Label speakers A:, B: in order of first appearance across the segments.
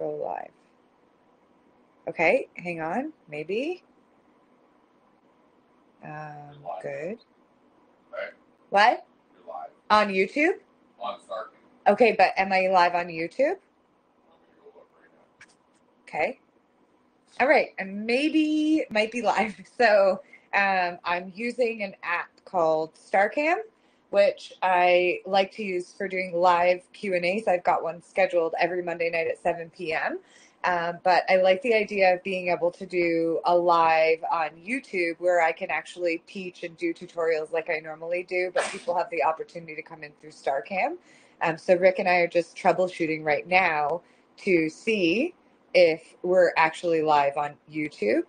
A: go live. Okay, hang on. Maybe. Um, good.
B: Right?
A: What?
B: You're live
A: On YouTube?
B: on.
A: Okay, but am I live on YouTube?
B: I'm gonna go look right.
A: Okay. All right, and maybe might be live. So um, I'm using an app called StarCam, which I like to use for doing live Q and A's. I've got one scheduled every Monday night at 7 p.m. Um, but I like the idea of being able to do a live on YouTube where I can actually teach and do tutorials like I normally do, but people have the opportunity to come in through StarCam. Um, so Rick and I are just troubleshooting right now to see if we're actually live on YouTube.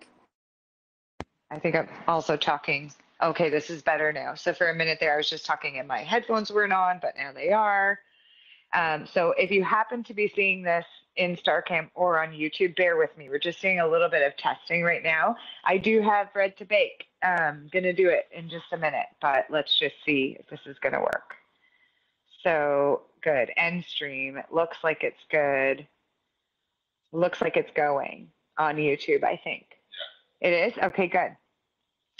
A: I think I'm also talking. Okay, this is better now. So for a minute there, I was just talking and my headphones weren't on, but now they are. Um, so if you happen to be seeing this in StarCam or on YouTube, bear with me. We're just doing a little bit of testing right now. I do have bread to bake. Um, gonna do it in just a minute, but let's just see if this is gonna work. So good. End stream. It looks like it's good. Looks like it's going on YouTube, I think. It is? Okay, good.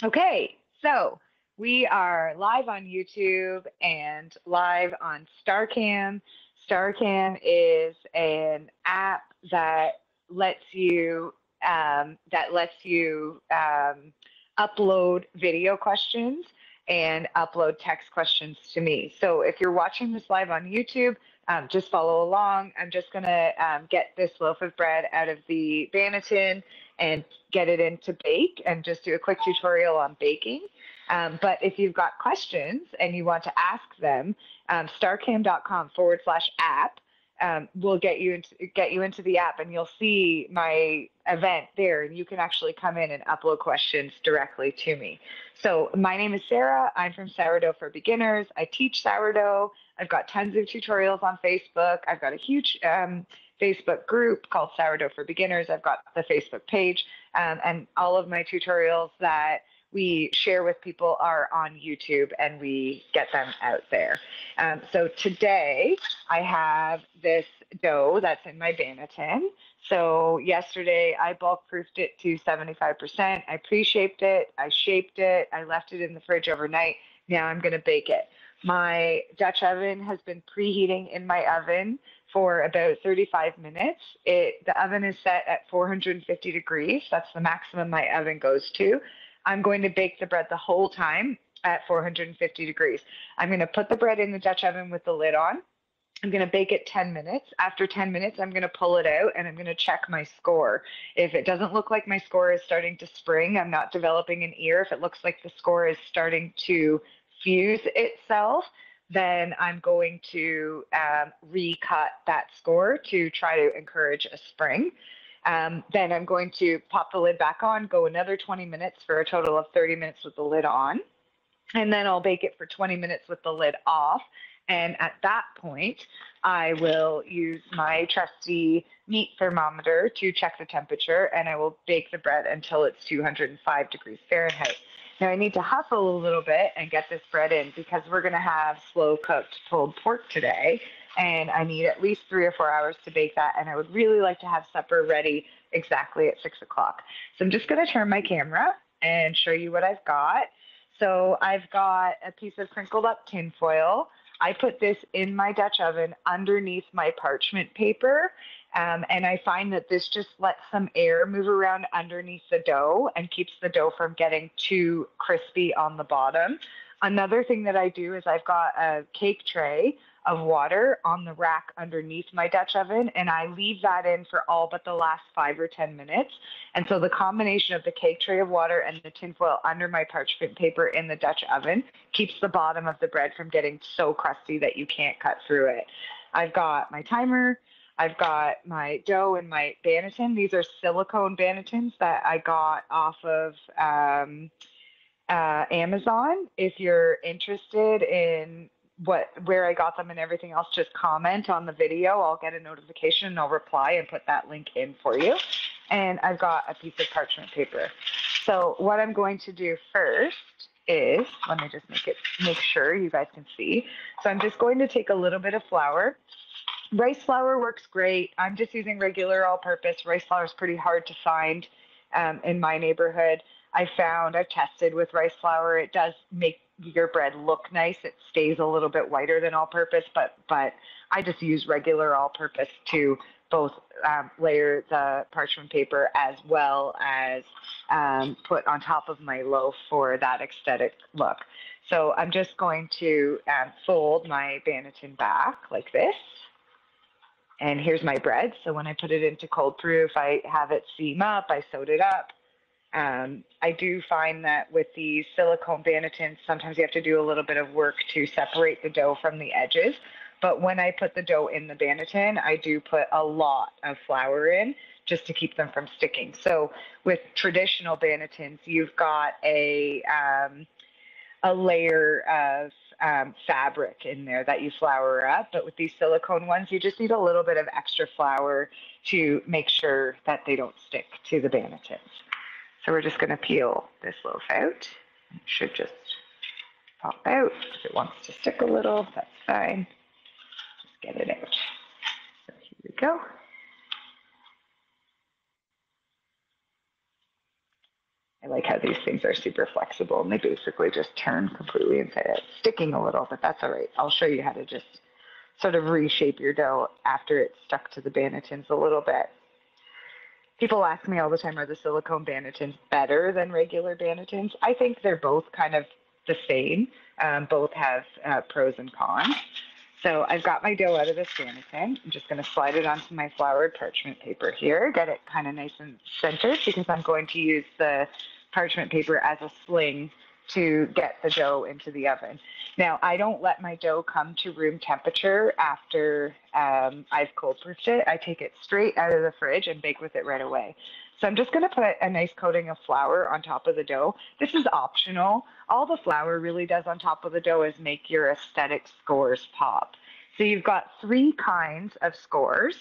A: Okay, so we are live on YouTube and live on StarCam. StarCam is an app that lets you um, that lets you um, upload video questions and upload text questions to me. So if you're watching this live on YouTube, um, just follow along. I'm just going to um, get this loaf of bread out of the Banneton and get it into bake and just do a quick tutorial on baking. Um, but if you've got questions and you want to ask them, um, starcam.com forward slash app um, will get you into get you into the app and you'll see my event there and you can actually come in and upload questions directly to me. So my name is Sarah. I'm from Sourdough for Beginners. I teach sourdough. I've got tons of tutorials on Facebook. I've got a huge um, Facebook group called Sourdough for Beginners. I've got the Facebook page um, and all of my tutorials that we share with people are on YouTube and we get them out there. Um, so today I have this dough that's in my Banneton. So yesterday I bulk proofed it to 75%. I pre-shaped it, I shaped it, I left it in the fridge overnight. Now I'm going to bake it. My Dutch oven has been preheating in my oven for about 35 minutes. It the oven is set at 450 degrees. That's the maximum my oven goes to. I'm going to bake the bread the whole time at 450 degrees. I'm going to put the bread in the Dutch oven with the lid on. I'm going to bake it 10 minutes. After 10 minutes, I'm going to pull it out and I'm going to check my score. If it doesn't look like my score is starting to spring, I'm not developing an ear. If it looks like the score is starting to fuse itself, then I'm going to um, recut that score to try to encourage a spring. Um, then I'm going to pop the lid back on, go another 20 minutes for a total of 30 minutes with the lid on. And then I'll bake it for 20 minutes with the lid off. And at that point, I will use my trusty meat thermometer to check the temperature and I will bake the bread until it's 205 degrees Fahrenheit. Now I need to hustle a little bit and get this bread in because we're going to have slow cooked pulled pork today and I need at least three or four hours to bake that. And I would really like to have supper ready exactly at six o'clock. So I'm just going to turn my camera and show you what I've got. So I've got a piece of crinkled up tin foil. I put this in my Dutch oven underneath my parchment paper. Um, and I find that this just lets some air move around underneath the dough and keeps the dough from getting too crispy on the bottom. Another thing that I do is I've got a cake tray of water on the rack underneath my Dutch oven, and I leave that in for all but the last five or 10 minutes. And so the combination of the cake tray of water and the tinfoil under my parchment paper in the Dutch oven keeps the bottom of the bread from getting so crusty that you can't cut through it. I've got my timer. I've got my dough and my Banneton. These are silicone Bannetons that I got off of um, uh, Amazon. If you're interested in what where I got them and everything else, just comment on the video. I'll get a notification and I'll reply and put that link in for you. And I've got a piece of parchment paper. So what I'm going to do first is let me just make it make sure you guys can see. So I'm just going to take a little bit of flour rice flour works great. I'm just using regular all purpose. Rice flour is pretty hard to find um, in my neighborhood. I found, I've tested with rice flour. It does make your bread look nice. It stays a little bit whiter than all purpose, but, but I just use regular all purpose to both um, layer the parchment paper as well as um, put on top of my loaf for that aesthetic look. So I'm just going to um, fold my Banneton back like this. And here's my bread. So when I put it into cold proof, I have it steam up, I sewed it up. Um, I do find that with these silicone bannetons, sometimes you have to do a little bit of work to separate the dough from the edges. But when I put the dough in the banneton, I do put a lot of flour in just to keep them from sticking. So with traditional bannetons, you've got a um, a layer of um, fabric in there that you flour up. But with these silicone ones, you just need a little bit of extra flour to make sure that they don't stick to the bannetons. So we're just going to peel this loaf out. It should just pop out. If it wants to stick a little, that's fine. Just get it out. So here we go. I like how these things are super flexible and they basically just turn completely inside out, sticking a little, but that's all right. I'll show you how to just sort of reshape your dough after it's stuck to the bannetons a little bit. People ask me all the time, are the silicone bannetons better than regular bannetons? I think they're both kind of the same. Um, both have uh, pros and cons. So I've got my dough out of this banneton. I'm just going to slide it onto my floured parchment paper here, get it kind of nice and centered because I'm going to use the parchment paper as a sling to get the dough into the oven. Now, I don't let my dough come to room temperature after um, I've cold proofed it. I take it straight out of the fridge and bake with it right away. So I'm just going to put a nice coating of flour on top of the dough. This is optional. All the flour really does on top of the dough is make your aesthetic scores pop. So you've got three kinds of scores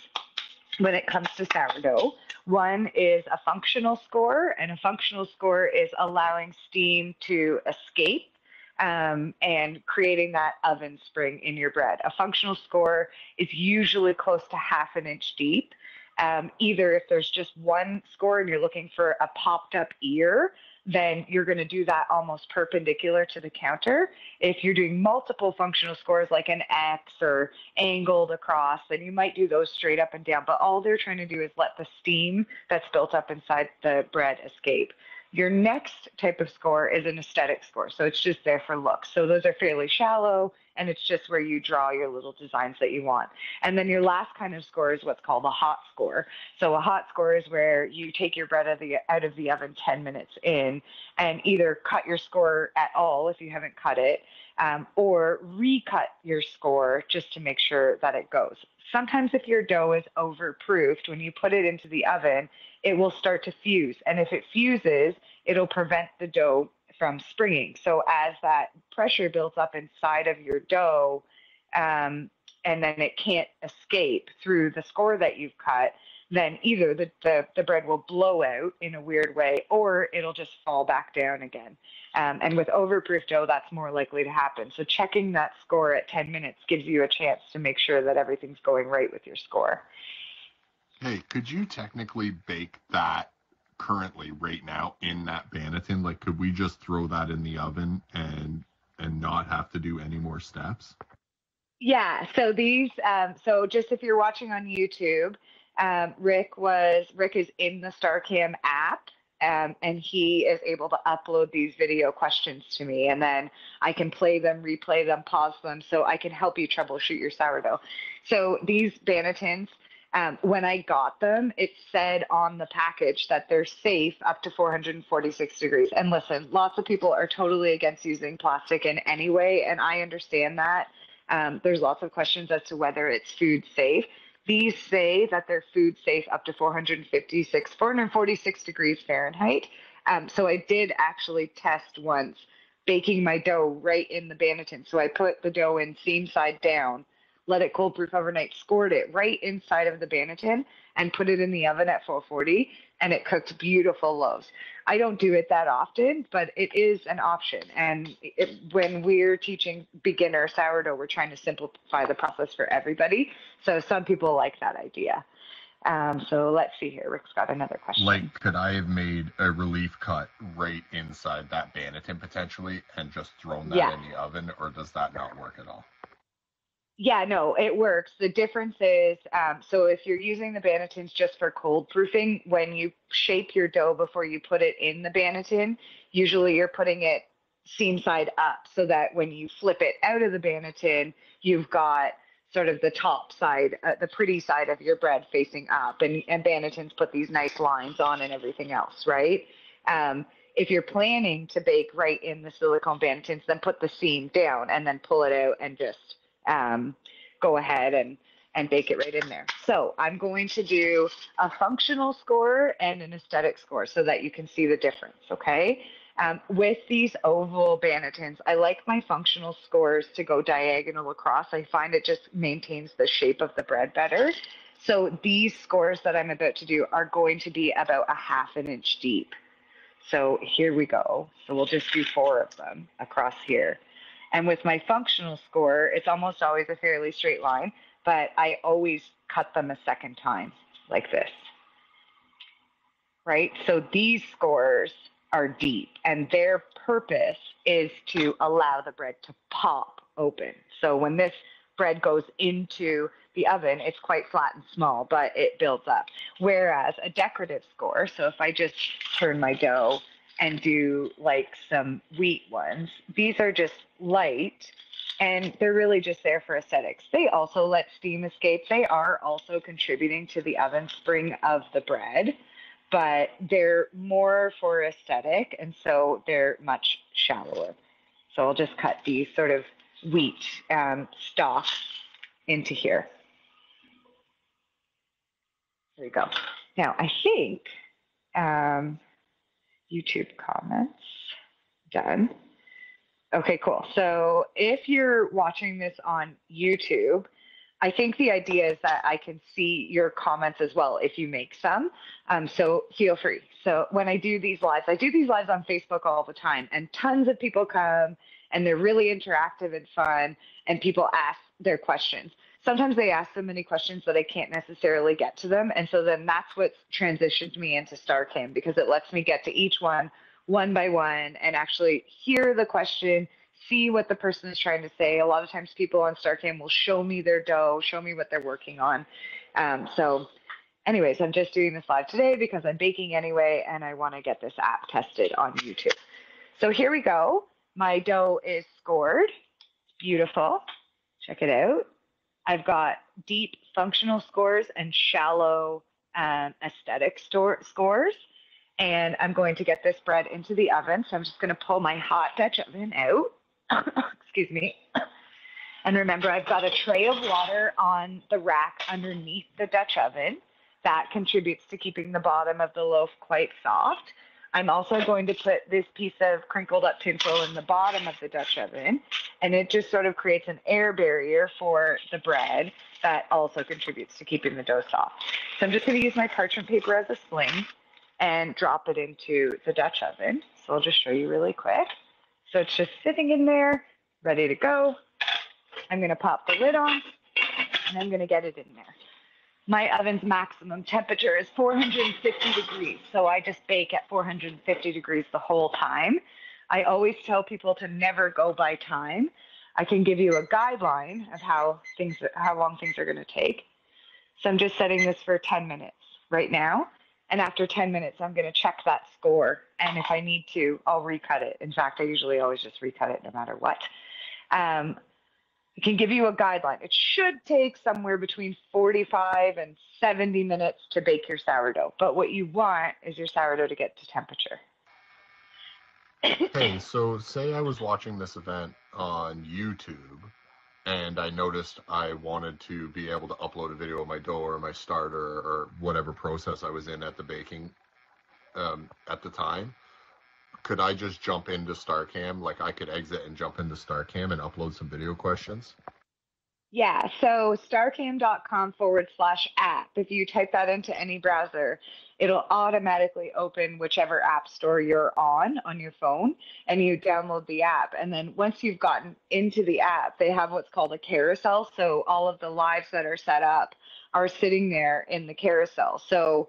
A: when it comes to sourdough. One is a functional score, and a functional score is allowing steam to escape um, and creating that oven spring in your bread. A functional score is usually close to half an inch deep. Um, either if there's just one score and you're looking for a popped up ear, then you're going to do that almost perpendicular to the counter. If you're doing multiple functional scores like an X or angled across, then you might do those straight up and down. But all they're trying to do is let the steam that's built up inside the bread escape. Your next type of score is an aesthetic score. So it's just there for looks. So those are fairly shallow and it's just where you draw your little designs that you want. And then your last kind of score is what's called a hot score. So a hot score is where you take your bread out of the, out of the oven 10 minutes in and either cut your score at all if you haven't cut it um, or recut your score just to make sure that it goes. Sometimes if your dough is overproofed, when you put it into the oven, it will start to fuse. And if it fuses, it'll prevent the dough from springing. So as that pressure builds up inside of your dough, um, and then it can't escape through the score that you've cut, then either the, the, the, bread will blow out in a weird way or it'll just fall back down again. Um, and with overproof dough, that's more likely to happen. So checking that score at 10 minutes gives you a chance to make sure that everything's going right with your score.
C: Hey, could you technically bake that currently right now in that Banneton? Like, could we just throw that in the oven and and not have to do any more steps?
A: Yeah. So these, um, so just if you're watching on YouTube, um, Rick was Rick is in the StarCam app. Um, and he is able to upload these video questions to me, and then I can play them, replay them, pause them, so I can help you troubleshoot your sourdough. So these Bannetons, um, when I got them, it said on the package that they're safe up to 446 degrees. And listen, lots of people are totally against using plastic in any way, and I understand that. Um, there's lots of questions as to whether it's food safe. These say that they're food safe up to 456, 446 degrees Fahrenheit. Um, so I did actually test once baking my dough right in the Banneton. So I put the dough in seam side down let it cold proof overnight, scored it right inside of the Banneton, and put it in the oven at 440, and it cooks beautiful loaves. I don't do it that often, but it is an option. And it, when we're teaching beginner sourdough, we're trying to simplify the process for everybody. So some people like that idea. Um, so let's see here. Rick's got another question.
C: Like, could I have made a relief cut right inside that Banneton potentially and just thrown that
A: Yeah.
C: in the oven, or does that not work at all?
A: Yeah, no, it works. The difference is, um, so if you're using the Bannetons just for cold proofing, when you shape your dough before you put it in the Banneton, usually you're putting it seam side up so that when you flip it out of the Banneton, you've got sort of the top side, uh, the pretty side of your bread facing up. And, and Bannetons put these nice lines on and everything else, right? Um, if you're planning to bake right in the silicone Bannetons, then put the seam down and then pull it out and just um, go ahead and and bake it right in there. So I'm going to do a functional score and an aesthetic score so that you can see the difference. Okay. Um, with these oval Bannetons, I like my functional scores to go diagonal across. I find it just maintains the shape of the bread better. So these scores that I'm about to do are going to be about a half an inch deep. So here we go. So we'll just do four of them across here. And with my functional score, it's almost always a fairly straight line, but I always cut them a second time like this. Right? So these scores are deep, and their purpose is to allow the bread to pop open. So when this bread goes into the oven, it's quite flat and small, but it builds up. Whereas a decorative score, so if I just turn my dough and do like some wheat ones. These are just light and they're really just there for aesthetics. They also let steam escape. They are also contributing to the oven spring of the bread, but they're more for aesthetic and so they're much shallower. So I'll just cut these sort of wheat um, stalks into here. There we go. Now I think um, YouTube comments. Done. Okay, cool. So if you're watching this on YouTube, I think the idea is that I can see your comments as well if you make some. Um, so feel free. So when I do these lives, I do these lives on Facebook all the time, and tons of people come and they're really interactive and fun, and people ask their questions. Sometimes they ask so many questions that I can't necessarily get to them. And so then that's what's transitioned me into StarCam because it lets me get to each one one by one and actually hear the question, see what the person is trying to say. A lot of times people on StarCam will show me their dough, show me what they're working on. Um, so anyways, I'm just doing this live today because I'm baking anyway and I want to get this app tested on YouTube. So here we go. My dough is scored. Beautiful. Check it out. I've got deep functional scores and shallow um, aesthetic store, scores. And I'm going to get this bread into the oven. So I'm just going to pull my hot Dutch oven out. Excuse me. And remember, I've got a tray of water on the rack underneath the Dutch oven. That contributes to keeping the bottom of the loaf quite soft. I'm also going to put this piece of crinkled up tinfoil in the bottom of the Dutch oven, and it just sort of creates an air barrier for the bread that also contributes to keeping the dough soft. So I'm just going to use my parchment paper as a sling and drop it into the Dutch oven. So I'll just show you really quick. So it's just sitting in there, ready to go. I'm going to pop the lid on, and I'm going to get it in there. My oven's maximum temperature is 450 degrees, so I just bake at 450 degrees the whole time. I always tell people to never go by time. I can give you a guideline of how things, how long things are going to take. So I'm just setting this for 10 minutes right now. And after 10 minutes, I'm going to check that score. And if I need to, I'll recut it. In fact, I usually always just recut it no matter what. Um, I can give you a guideline. It should take somewhere between 45 and 70 minutes to bake your sourdough. But what you want is your sourdough to get to temperature.
C: okay, so say I was watching this event on YouTube and I noticed I wanted to be able to upload a video of my dough or my starter or whatever process I was in at the baking um, at the time. Could I just jump into StarCam? Like I could exit and jump into StarCam and upload some video questions?
A: Yeah, so starcam.com forward slash app. If you type that into any browser, it'll automatically open whichever app store you're on on your phone and you download the app. And then once you've gotten into the app, they have what's called a carousel. So all of the lives that are set up are sitting there in the carousel. So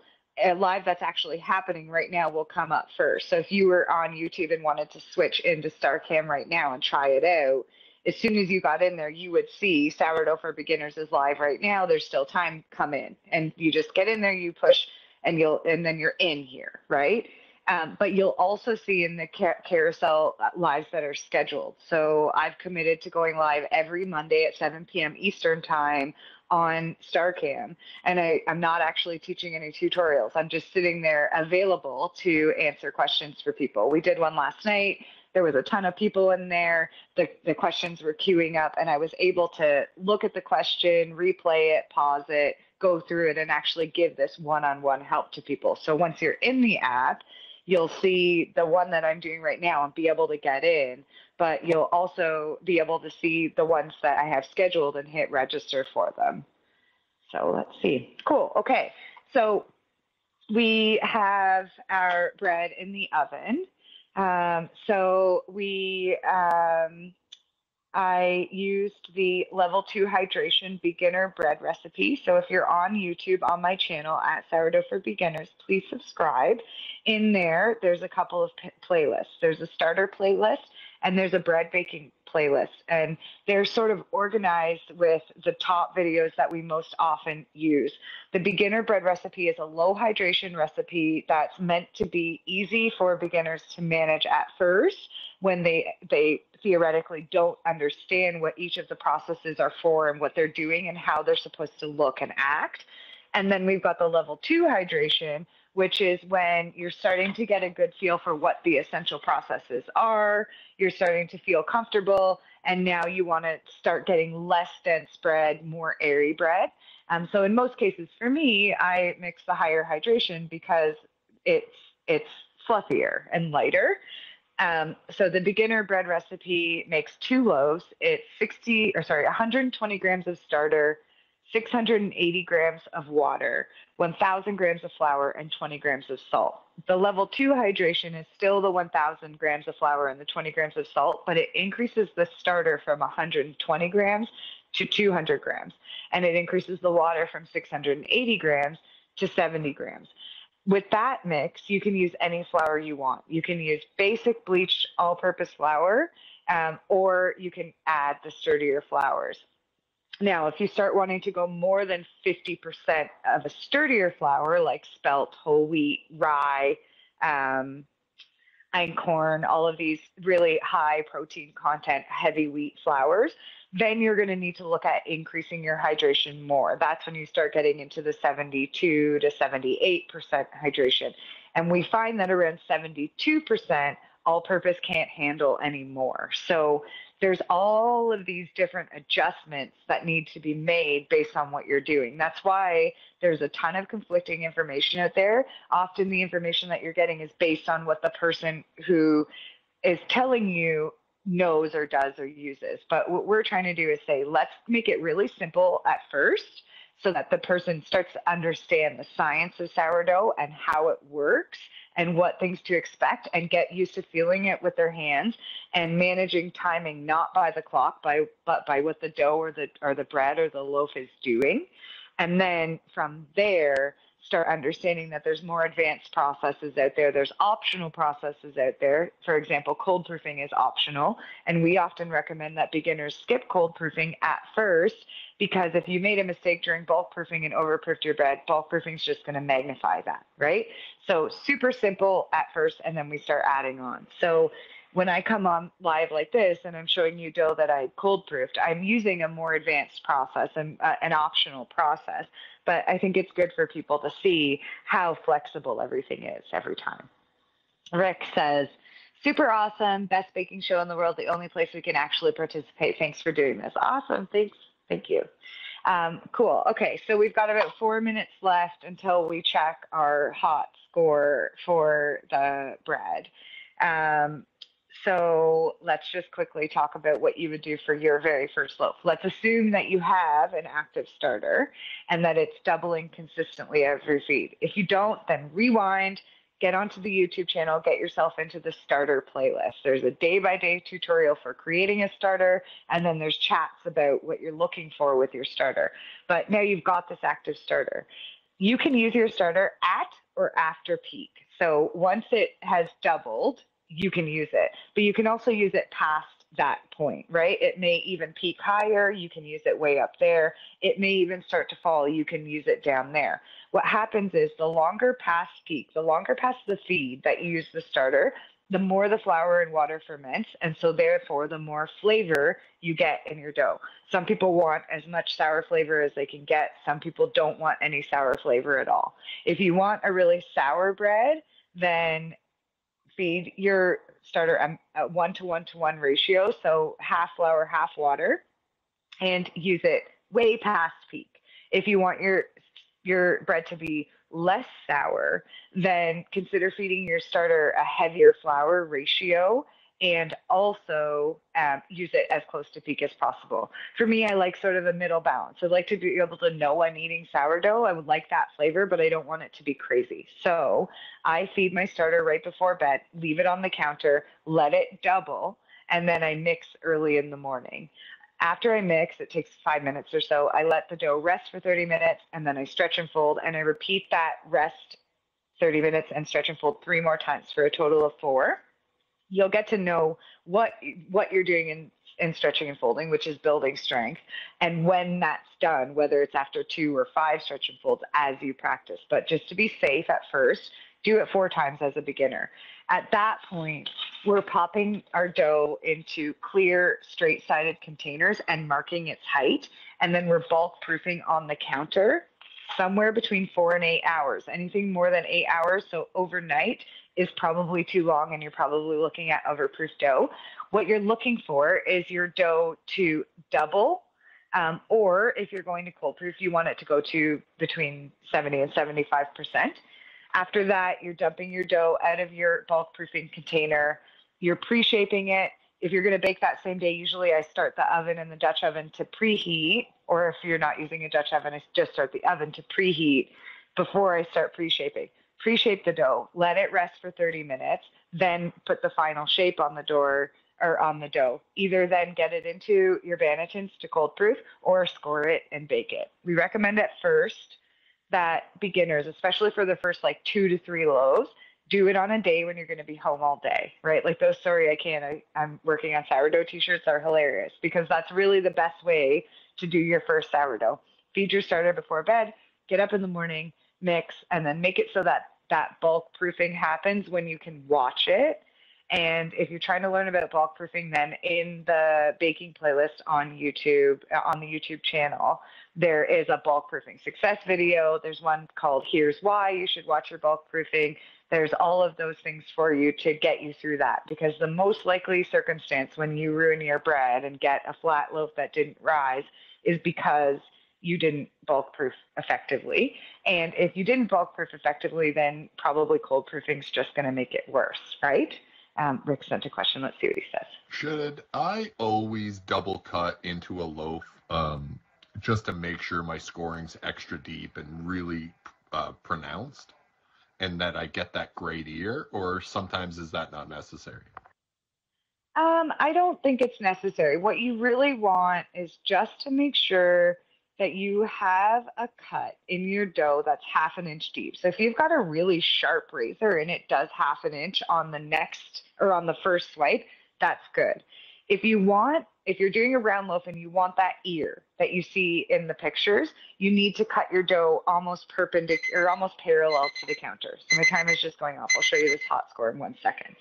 A: live that's actually happening right now will come up first. So if you were on YouTube and wanted to switch into StarCam right now and try it out, as soon as you got in there, you would see Sourdough for Beginners is live right now. There's still time. Come in, and you just get in there. You push, and you'll, and then you're in here, right? Um, but you'll also see in the carousel uh, lives that are scheduled. So I've committed to going live every Monday at 7 p.m. Eastern time on StarCam. And I, I'm not actually teaching any tutorials. I'm just sitting there available to answer questions for people. We did one last night. There was a ton of people in there. The, the questions were queuing up, and I was able to look at the question, replay it, pause it, go through it, and actually give this one on one help to people. So once you're in the app, you'll see the one that I'm doing right now and be able to get in, but you'll also be able to see the ones that I have scheduled and hit register for them. So let's see. Cool. Okay. So we have our bread in the oven. Um, so we, um, I used the level two hydration beginner bread recipe. So if you're on YouTube on my channel at Sourdough for Beginners, please subscribe. In there, there's a couple of p- playlists. There's a starter playlist and there's a bread baking playlist. And they're sort of organized with the top videos that we most often use. The beginner bread recipe is a low hydration recipe that's meant to be easy for beginners to manage at first when they they theoretically don't understand what each of the processes are for and what they're doing and how they're supposed to look and act. And then we've got the level 2 hydration which is when you're starting to get a good feel for what the essential processes are. You're starting to feel comfortable, and now you want to start getting less dense bread, more airy bread. Um, so in most cases, for me, I mix the higher hydration because it's it's fluffier and lighter. Um, so the beginner bread recipe makes two loaves. It's 60 or sorry, 120 grams of starter, 680 grams of water, 1,000 grams of flour, and 20 grams of salt. The level two hydration is still the 1,000 grams of flour and the 20 grams of salt, but it increases the starter from 120 grams to 200 grams, and it increases the water from 680 grams to 70 grams. With that mix, you can use any flour you want. You can use basic bleached all purpose flour, um, or you can add the sturdier flours. Now, if you start wanting to go more than 50% of a sturdier flour like spelt, whole wheat, rye, um, einkorn, all of these really high protein content, heavy wheat flours, then you're going to need to look at increasing your hydration more. That's when you start getting into the 72 to 78% hydration. And we find that around 72%, all purpose can't handle anymore. So there's all of these different adjustments that need to be made based on what you're doing. That's why there's a ton of conflicting information out there. Often the information that you're getting is based on what the person who is telling you knows or does or uses. But what we're trying to do is say, let's make it really simple at first so that the person starts to understand the science of sourdough and how it works and what things to expect and get used to feeling it with their hands and managing timing not by the clock by but by what the dough or the or the bread or the loaf is doing. And then from there start understanding that there's more advanced processes out there there's optional processes out there for example cold proofing is optional and we often recommend that beginners skip cold proofing at first because if you made a mistake during bulk proofing and overproofed your bread, bulk proofing is just going to magnify that, right? So super simple at first, and then we start adding on. So when I come on live like this and I'm showing you dough that I cold proofed, I'm using a more advanced process and uh, an optional process. But I think it's good for people to see how flexible everything is every time. Rick says, super awesome, best baking show in the world, the only place we can actually participate. Thanks for doing this. Awesome. Thanks. Thank you. Um, cool. Okay, so we've got about four minutes left until we check our hot score for the bread. Um, so let's just quickly talk about what you would do for your very first loaf. Let's assume that you have an active starter and that it's doubling consistently every feed. If you don't, then rewind, get onto the YouTube channel, get yourself into the starter playlist. There's a day by day tutorial for creating a starter, and then there's chats about what you're looking for with your starter. But now you've got this active starter. You can use your starter at or after peak. So once it has doubled, you can use it, but you can also use it past that point, right? It may even peak higher. You can use it way up there. It may even start to fall. You can use it down there. What happens is the longer past peak, the longer past the feed that you use the starter, the more the flour and water ferments. And so, therefore, the more flavor you get in your dough. Some people want as much sour flavor as they can get. Some people don't want any sour flavor at all. If you want a really sour bread, then feed your starter um, at one to one to one ratio, so half flour, half water, and use it way past peak. If you want your your bread to be less sour, then consider feeding your starter a heavier flour ratio and also um, use it as close to peak as possible. For me, I like sort of a middle balance. I'd like to be able to know I'm eating sourdough. I would like that flavor, but I don't want it to be crazy. So I feed my starter right before bed, leave it on the counter, let it double, and then I mix early in the morning. After I mix, it takes five minutes or so. I let the dough rest for 30 minutes and then I stretch and fold and I repeat that rest 30 minutes and stretch and fold three more times for a total of four you'll get to know what what you're doing in in stretching and folding, which is building strength, and when that's done, whether it's after two or five stretch and folds as you practice. But just to be safe at first, do it four times as a beginner. At that point, we're popping our dough into clear, straight sided containers and marking its height. And then we're bulk proofing on the counter somewhere between four and eight hours. Anything more than eight hours, so overnight, is probably too long and you're probably looking at overproof dough. What you're looking for is your dough to double, um, or if you're going to cold proof, you want it to go to between 70 and 75%. After that, you're dumping your dough out of your bulk proofing container. You're pre shaping it. If you're going to bake that same day, usually I start the oven and the Dutch oven to preheat, or if you're not using a Dutch oven, I just start the oven to preheat before I start pre shaping pre-shape the dough, let it rest for 30 minutes, then put the final shape on the door or on the dough. Either then get it into your bannetons to cold proof or score it and bake it. We recommend at first that beginners, especially for the first like two to three loaves, do it on a day when you're going to be home all day, right? Like those, sorry, I can't, I, I'm working on sourdough t-shirts are hilarious because that's really the best way to do your first sourdough. Feed your starter before bed, get up in the morning, mix, and then make it so that that bulk proofing happens when you can watch it. And if you're trying to learn about bulk proofing, then in the baking playlist on YouTube, uh, on the YouTube channel, there is a bulk proofing success video. There's one called Here's Why You Should Watch Your Bulk Proofing. There's all of those things for you to get you through that because the most likely circumstance when you ruin your bread and get a flat loaf that didn't rise is because you didn't bulk proof effectively. And if you didn't bulk proof effectively, then probably cold proofing is just going to make it worse, right? Um, Rick sent a question. Let's see what he says.
C: Should I always double cut into a loaf um, just to make sure my scoring's extra deep and really uh, pronounced and that I get that great ear? Or sometimes is that not necessary?
A: Um, I don't think it's necessary. What you really want is just to make sure that you have a cut in your dough that's half an inch deep. So if you've got a really sharp razor and it does half an inch on the next or on the first swipe, that's good. If you want, if you're doing a round loaf and you want that ear that you see in the pictures, you need to cut your dough almost perpendicular or almost parallel to the counter. So my time is just going off. I'll show you this hot score in one second.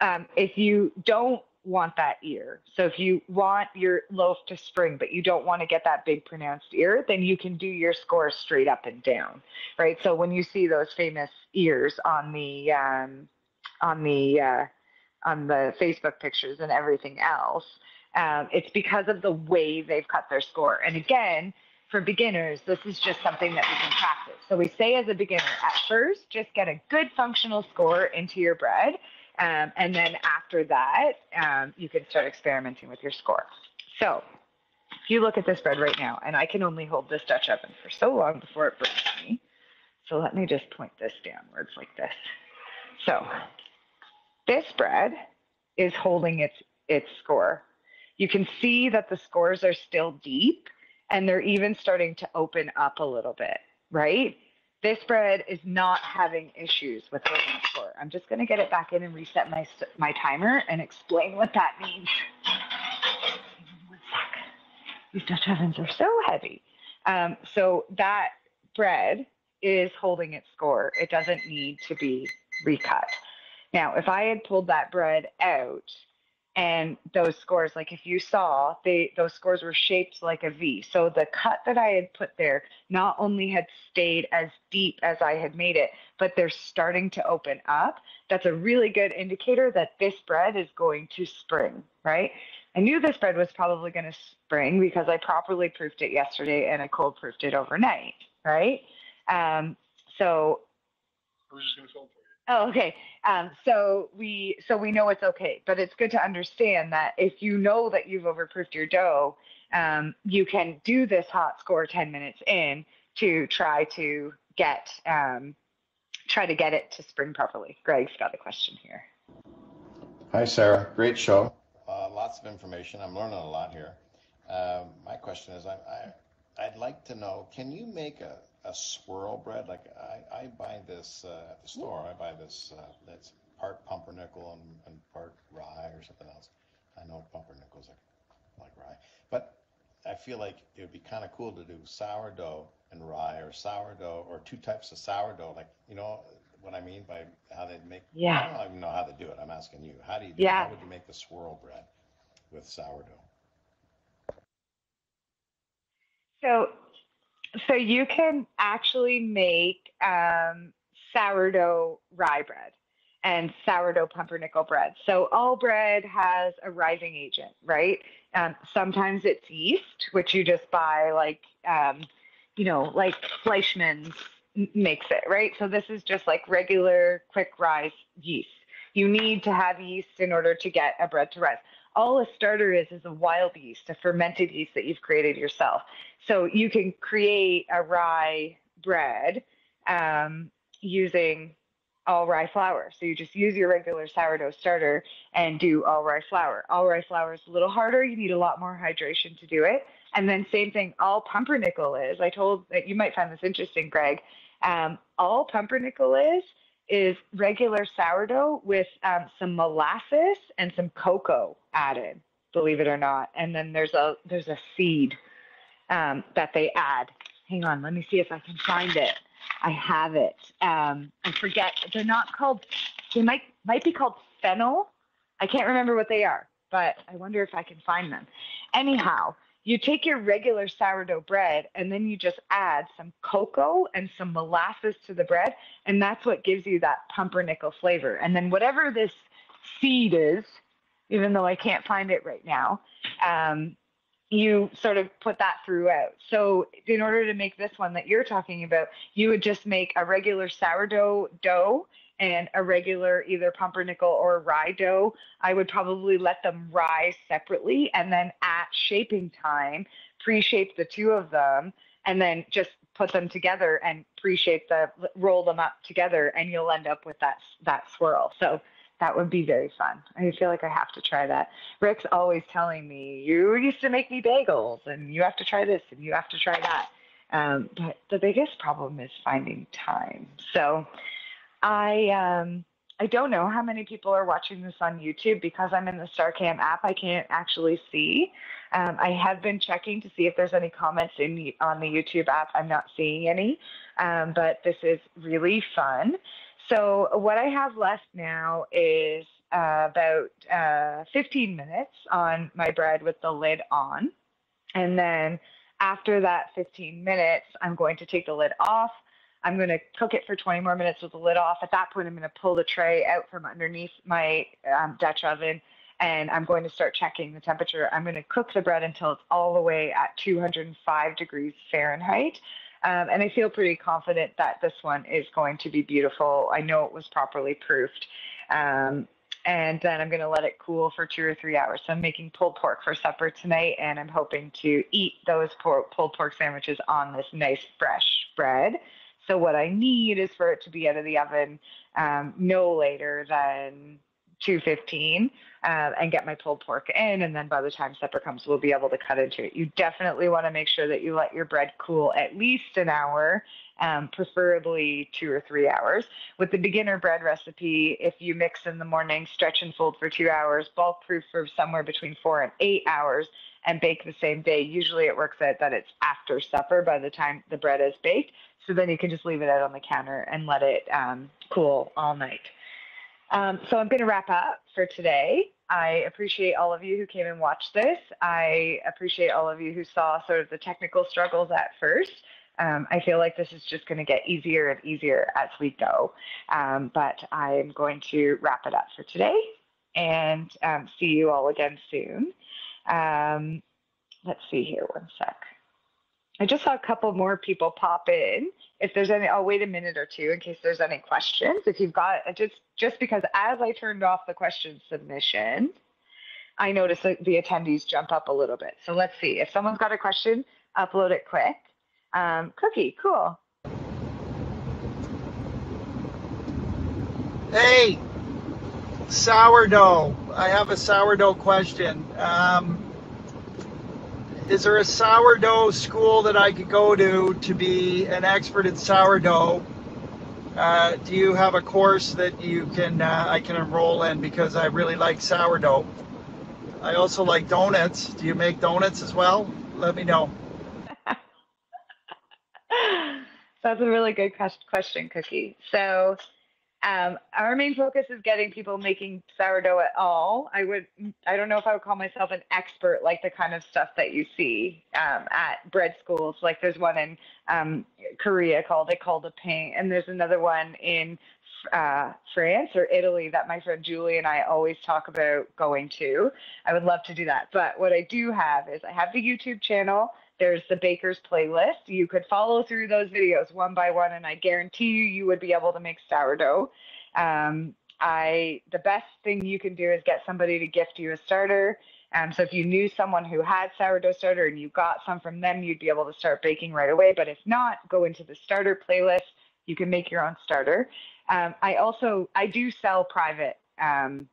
A: Um, if you don't want that ear. So if you want your loaf to spring, but you don't want to get that big pronounced ear, then you can do your score straight up and down, right? So when you see those famous ears on the um, on the uh, on the Facebook pictures and everything else, um, it's because of the way they've cut their score. And again, for beginners, this is just something that we can practice. So we say as a beginner, at first, just get a good functional score into your bread Um, and then after that, um, you can start experimenting with your score. So if you look at this bread right now, and I can only hold this Dutch oven for so long before it burns me. So let me just point this downwards like this. So this bread is holding its its score. You can see that the scores are still deep and they're even starting to open up a little bit, right? This bread is not having issues with holding score. I'm just going to get it back in and reset my my timer and explain what that means. One sec. These Dutch ovens are so heavy. Um, so that bread is holding its score. It doesn't need to be recut. Now, if I had pulled that bread out and those scores, like if you saw, they those scores were shaped like a V. So the cut that I had put there not only had stayed as deep as I had made it, but they're starting to open up. That's a really good indicator that this bread is going to spring, right? I knew this bread was probably going to spring because I properly proofed it yesterday and I cold proofed it overnight, right? Um, so
B: I was just gonna fill it you.
A: Oh, okay. Um, so we so we know it's okay, but it's good to understand that if you know that you've overproofed your dough, um, you can do this hot score 10 minutes in to try to get um, try to get it to spring properly. Greg's got a question here.
D: Hi, Sarah. Great show. Uh, lots of information. I'm learning a lot here. Um, my question is, I, I, I'd like to know, can you make a, a swirl bread? Like I, I buy this uh, at the store. I buy this uh, that's part pumpernickel and, and part rye or something else. I know pumpernickel's like like rye, but I feel like it would be kind of cool to do sourdough and rye or sourdough or two types of sourdough. Like you know what I mean by how they make.
A: Yeah.
D: I don't even know how to do it. I'm asking you. How do you do?
A: Yeah.
D: How would you make the swirl bread with sourdough?
A: So so you can actually make um, sourdough rye bread and sourdough pumpernickel bread. So all bread has a rising agent, right? Um, sometimes it's yeast, which you just buy like um, you know, like Fleischmann's makes it, right? So this is just like regular quick rise yeast. You need to have yeast in order to get a bread to rise. All a starter is is a wild yeast, a fermented yeast that you've created yourself. So you can create a rye bread um, using all rye flour. So you just use your regular sourdough starter and do all rye flour. All rye flour is a little harder. You need a lot more hydration to do it. And then same thing, all pumpernickel is. I told that you might find this interesting, Greg. Um, all pumpernickel is is regular sourdough with um, some molasses and some cocoa added. Believe it or not. And then there's a there's a seed um, that they add. Hang on, let me see if I can find it. I have it. Um, I forget. They're not called. They might might be called fennel. I can't remember what they are, but I wonder if I can find them. Anyhow, you take your regular sourdough bread and then you just add some cocoa and some molasses to the bread, and that's what gives you that pumpernickel flavor. And then whatever this seed is, even though I can't find it right now, um, you sort of put that throughout. So in order to make this one that you're talking about, you would just make a regular sourdough dough and a regular either pumpernickel or rye dough. I would probably let them rise separately and then at shaping time, pre-shape the two of them and then just put them together and pre-shape the roll them up together and you'll end up with that that swirl. So that would be very fun. I feel like I have to try that. Rick's always telling me, you used to make me bagels and you have to try this and you have to try that. Um, but the biggest problem is finding time. So I um, I don't know how many people are watching this on YouTube because I'm in the StarCam app. I can't actually see. Um, I have been checking to see if there's any comments in on the YouTube app. I'm not seeing any, um, but this is really fun. So what I have left now is uh, about uh, 15 minutes on my bread with the lid on. And then after that 15 minutes, I'm going to take the lid off. I'm going to cook it for 20 more minutes with the lid off. At that point, I'm going to pull the tray out from underneath my um, Dutch oven and I'm going to start checking the temperature. I'm going to cook the bread until it's all the way at 205 degrees Fahrenheit. Um, and I feel pretty confident that this one is going to be beautiful. I know it was properly proofed. Um, and then I'm going to let it cool for two or three hours. So I'm making pulled pork for supper tonight, and I'm hoping to eat those pulled pork sandwiches on this nice fresh bread. So what I need is for it to be out of the oven um, no later than 215 uh, and get my pulled pork in and then by the time supper comes we'll be able to cut into it. You definitely want to make sure that you let your bread cool at least an hour um, preferably two or three hours. With the beginner bread recipe if you mix in the morning stretch and fold for two hours bulk proof for somewhere between four and eight hours and bake the same day usually it works out that it's after supper by the time the bread is baked so then you can just leave it out on the counter and let it um, cool all night um, so I'm going to wrap up for today. I appreciate all of you who came and watched this. I appreciate all of you who saw sort of the technical struggles at first. Um, I feel like this is just going to get easier and easier as we go. Um, but I'm going to wrap it up for today and um, see you all again soon. Um, let's see here, one sec. I just saw a couple more people pop in. If there's any i'll wait a minute or two in case there's any questions. If you've got just just because as i turned off the question submission i noticed that the attendees jump up a little bit. So let's see. If someone's got a question upload it quick. Um, cookie cool.
E: Hey sourdough. I have a sourdough question. Um, is there a sourdough school that I could go to to be an expert in sourdough? Uh, do you have a course that you can uh, I can enroll in because I really like sourdough? I also like donuts. Do you make donuts as well? Let me know.
A: That's a really good question, Cookie. So um, our main focus is getting people making sourdough at all. I would, I don't know if I would call myself an expert like the kind of stuff that you see um, at bread schools. Like there's one in um, Korea called it called a pain, and there's another one in uh, France or Italy that my friend Julie and I always talk about going to. I would love to do that. But what I do have is I have the YouTube channel. There's the baker's playlist. You could follow through those videos one by one, and I guarantee you, you would be able to make sourdough. Um, I the best thing you can do is get somebody to gift you a starter. Um, so if you knew someone who had sourdough starter and you got some from them, you'd be able to start baking right away. But if not, go into the starter playlist. You can make your own starter. Um, I also I do sell private um,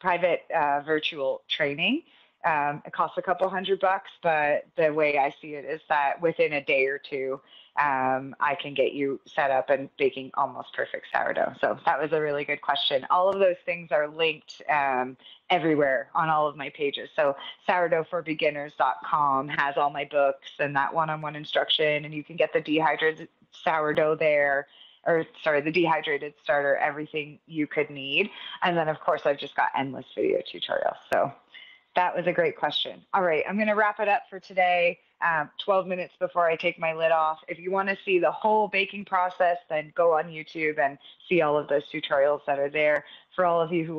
A: private uh, virtual training. Um, it costs a couple hundred bucks, but the way I see it is that within a day or two, um, I can get you set up and baking almost perfect sourdough. So that was a really good question. All of those things are linked um, everywhere on all of my pages. So sourdoughforbeginners.com has all my books and that one-on-one instruction, and you can get the dehydrated sourdough there or sorry, the dehydrated starter, everything you could need. And then of course I've just got endless video tutorials. So that was a great question. All right, I'm going to wrap it up for today. Um, 12 minutes before I take my lid off. If you want to see the whole baking process, then go on YouTube and see all of those tutorials that are there. For all of you who